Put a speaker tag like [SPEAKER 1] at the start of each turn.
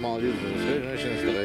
[SPEAKER 1] Mal Jesus, seja na chance da